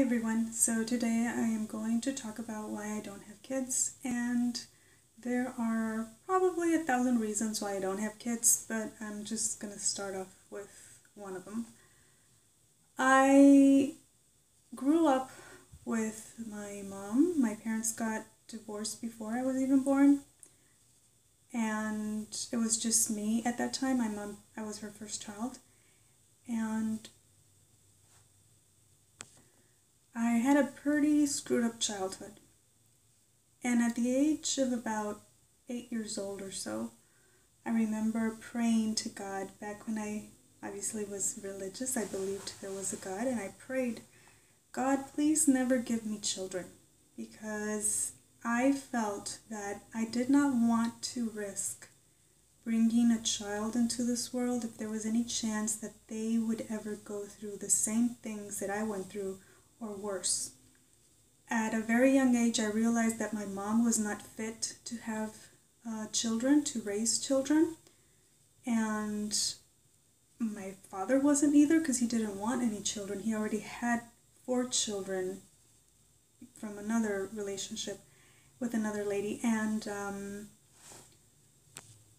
Hi everyone. So today I am going to talk about why I don't have kids and there are probably a thousand reasons why I don't have kids, but I'm just going to start off with one of them. I grew up with my mom. My parents got divorced before I was even born. And it was just me at that time. My mom I was her first child. And I had a pretty screwed up childhood. And at the age of about eight years old or so, I remember praying to God back when I obviously was religious. I believed there was a God, and I prayed, God, please never give me children because I felt that I did not want to risk bringing a child into this world if there was any chance that they would ever go through the same things that I went through or worse. At a very young age, I realized that my mom was not fit to have uh, children, to raise children, and my father wasn't either because he didn't want any children. He already had four children from another relationship with another lady, and um,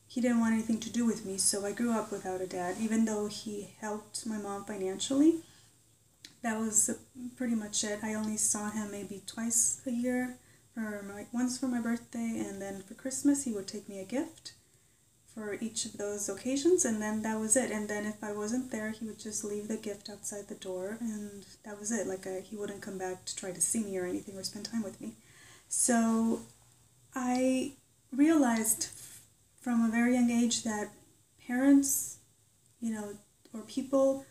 he didn't want anything to do with me. So I grew up without a dad, even though he helped my mom financially that was pretty much it. I only saw him maybe twice a year, for my, once for my birthday, and then for Christmas he would take me a gift for each of those occasions, and then that was it. And then if I wasn't there, he would just leave the gift outside the door, and that was it. Like I, he wouldn't come back to try to see me or anything or spend time with me. So I realized from a very young age that parents, you know, or people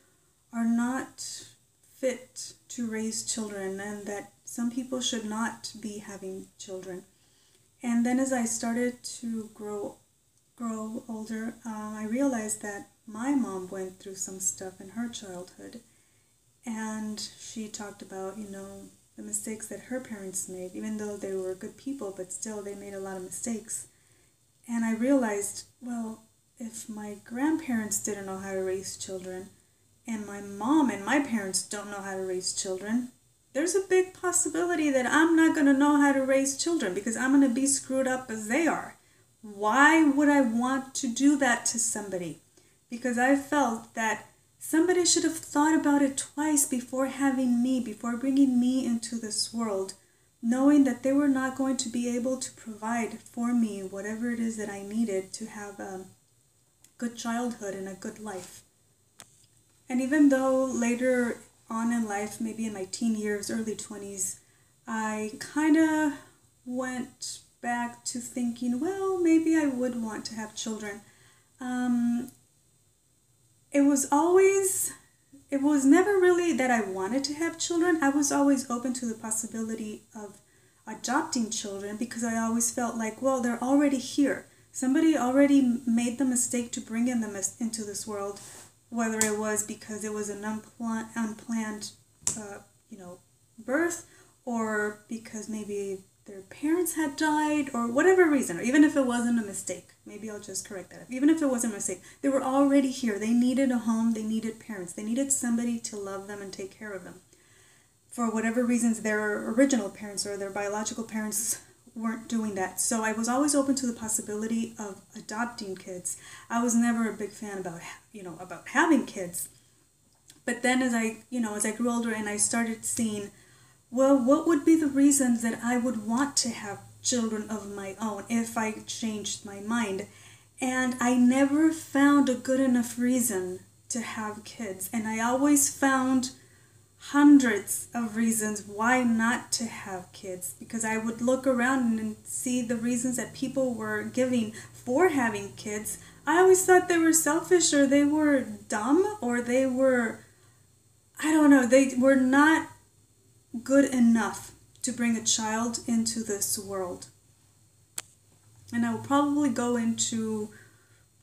are not fit to raise children and that some people should not be having children. And then as I started to grow grow older, um, I realized that my mom went through some stuff in her childhood. And she talked about, you know, the mistakes that her parents made, even though they were good people, but still they made a lot of mistakes. And I realized, well, if my grandparents didn't know how to raise children, and my mom and my parents don't know how to raise children, there's a big possibility that I'm not going to know how to raise children because I'm going to be screwed up as they are. Why would I want to do that to somebody? Because I felt that somebody should have thought about it twice before having me, before bringing me into this world, knowing that they were not going to be able to provide for me whatever it is that I needed to have a good childhood and a good life. And even though later on in life, maybe in my teen years, early 20s, I kind of went back to thinking, well, maybe I would want to have children. Um, it was always, it was never really that I wanted to have children. I was always open to the possibility of adopting children because I always felt like, well, they're already here. Somebody already made the mistake to bring in them into this world whether it was because it was an unpl- unplanned, uh, you know, birth, or because maybe their parents had died, or whatever reason, or even if it wasn't a mistake. Maybe I'll just correct that. Even if it wasn't a mistake, they were already here. They needed a home. They needed parents. They needed somebody to love them and take care of them. For whatever reasons, their original parents or their biological parents weren't doing that. So I was always open to the possibility of adopting kids. I was never a big fan about you know about having kids. But then as I, you know, as I grew older and I started seeing well, what would be the reasons that I would want to have children of my own if I changed my mind? And I never found a good enough reason to have kids. And I always found hundreds of reasons why not to have kids because I would look around and see the reasons that people were giving for having kids. I always thought they were selfish or they were dumb or they were, I don't know, they were not good enough to bring a child into this world. And I will probably go into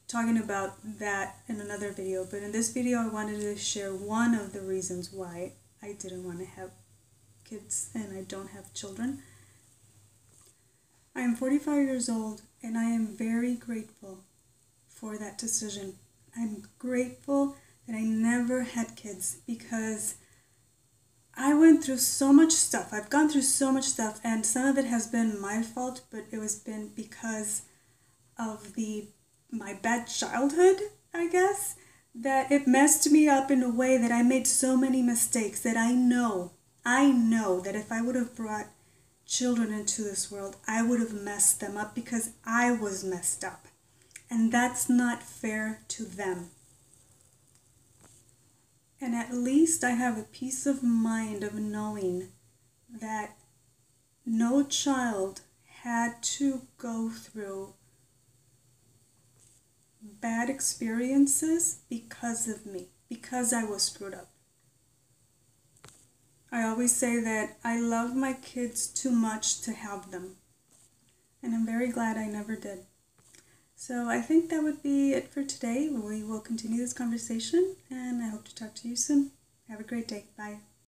talking about that in another video, but in this video I wanted to share one of the reasons why I didn't want to have kids and I don't have children. I am 45 years old and I am very grateful for that decision. I'm grateful that I never had kids because I went through so much stuff. I've gone through so much stuff, and some of it has been my fault, but it was been because of the my bad childhood, I guess, that it messed me up in a way that I made so many mistakes that I know, I know that if I would have brought children into this world, I would have messed them up because I was messed up. And that's not fair to them. And at least I have a peace of mind of knowing that no child had to go through bad experiences because of me, because I was screwed up. I always say that I love my kids too much to have them. And I'm very glad I never did. So I think that would be it for today. We will continue this conversation and I hope to talk to you soon. Have a great day. Bye.